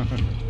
Ha, ha, ha.